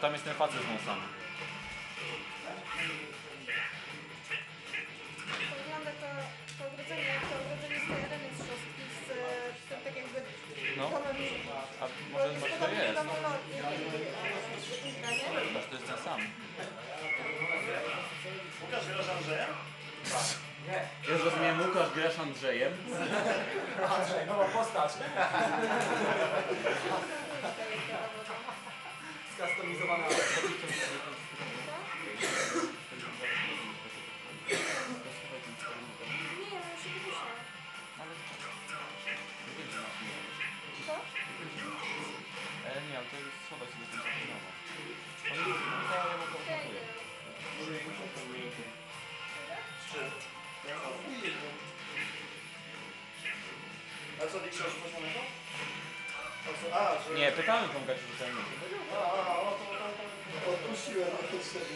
tam jest ten facet z wąsami. To wygląda to, to ogrodzenie, jak to ogrodzenie z tej areny mistrzowskiej z, z tym tak jakby No. domem. A może, może to jest. do Molotki, nie? Może to jest ten sam. Łukasz grasz Andrzeja? Ja zrozumiałem Łukasz grasz Andrzejem. Andrzej, nowa postać. Ja się E, nie, ale to jest schować sobie ten zaczynowo. On jest, to ja mu to odnotuję. A co, Dixon, coś mamy to? Nie, to, to, to, odpuściłem na potrzeby.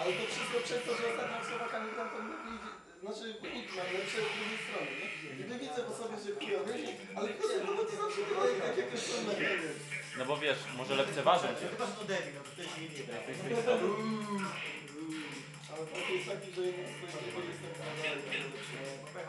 Ale to wszystko przez to, że ostatnio Słowakami tam to nie idzie, znaczy chód mam lepsze z drugiej strony, nie? Gdy widzę po sobie, że chujowy, ale kurde, no bo to zawsze wydaje tak jakoś są na koniec. No bo wiesz, może lekceważą cię. Chyba, że to debil, no to też nie wie. Ale fakt jest taki, że jednak z tej chwili jest tak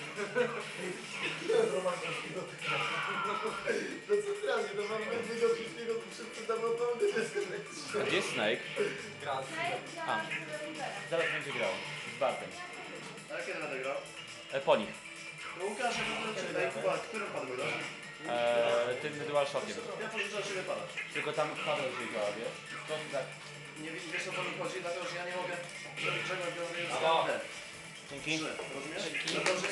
mam jednego wszystkiego, to to. A Gdzie jest Snake? Gra. A. Zaraz będzie grał. Z Bartem. A kiedy będę grał? E, po nich. No Łukasz, ja bym czytaj, Kuba, którym pan wygrasz? E, tym DualShockiem. Ja pożyczę od ciebie pada. Tylko tam wpada się działa, wiesz? To tak. Nie wi- wiesz o co mi chodzi, dlatego że ja nie mogę zrobić czegoś. D. Dzięki. Rozumiesz? Dlatego, że